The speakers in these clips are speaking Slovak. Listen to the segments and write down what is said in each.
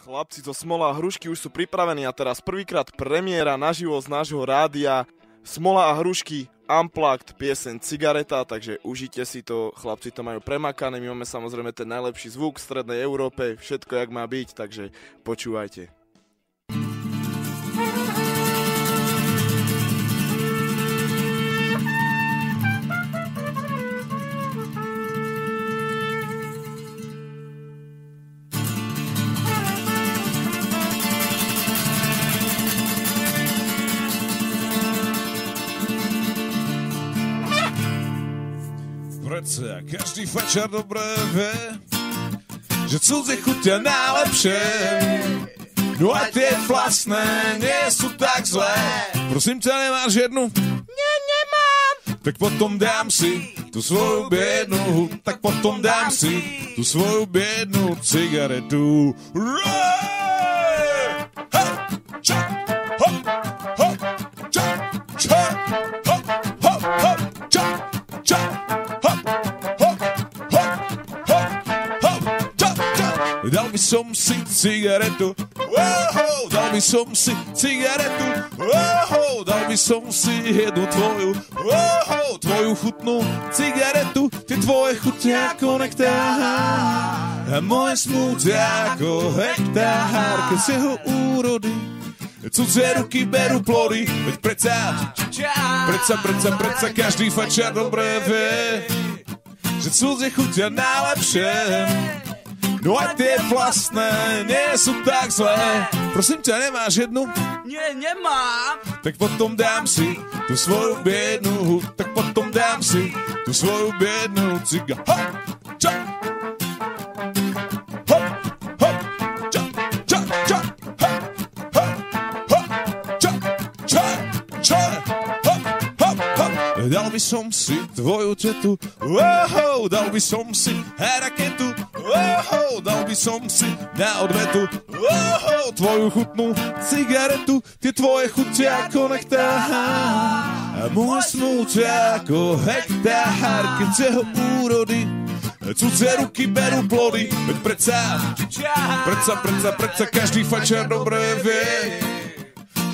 Chlapci zo Smola a Hrušky už sú pripravení a teraz prvýkrát premiéra naživo z nášho rádia Smola a Hrušky Unplugged piesen Cigareta, takže užite si to, chlapci to majú premakané, my máme samozrejme ten najlepší zvuk v strednej Európe, všetko jak má byť, takže počúvajte. Predsa každý fačar dobre vie, že cudzie chutia najlepšie. No aj tie vlastné nie sú tak zlé. Prosím ťa, nemáš jednu? Nie, nemám. Tak potom dám si tú svoju biednu, tak potom dám si tú svoju biednu cigaretu. Ray! Dal by som si cigaretu, wow, dal by som si cigaretu, wow, dal by som si jednu tvoju, wow, tvoju chutnú cigaretu, ty tvoje chutia ako nektár, a moje smútia ako hektár, keď si ho úrody, cudzie ruky berú plody, veď predsa, predsa, predsa, predsa, každý fačar dobre vie, že cudzie chutia najlepšie, No aj tie vlastné nie sú tak zlé. Prosím ťa, nemáš jednu? Nie, nemám. Tak potom dám si tú svoju biednu, tak potom dám si tú svoju biednu ciga. Ha! Ča! Dal by som si tvoju tetu, wow, dal by som si raketu, wow, dal by som si na odvetu, wow, tvoju chutnú cigaretu, tie tvoje chutia ako nektár. A môj smútia ako hektár, keď z jeho úrody cudzie ruky berú plody, veď predsa, predsa, predsa, predsa, každý fačar dobre vie,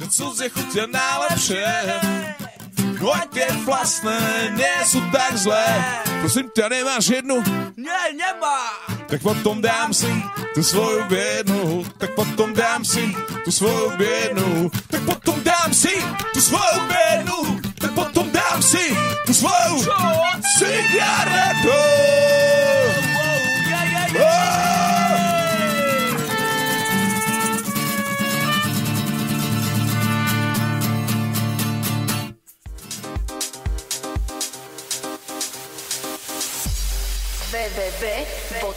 že cudzie chutia najlepšie. Tie vlastné nie sú tak zlé. Prosím ťa, nemáš jednu? Nie, nemám. Tak potom dám si tú svoju biednu, tak potom dám si tú svoju biednu, tak potom dám si tú svoju biednu, www.rapeš.sk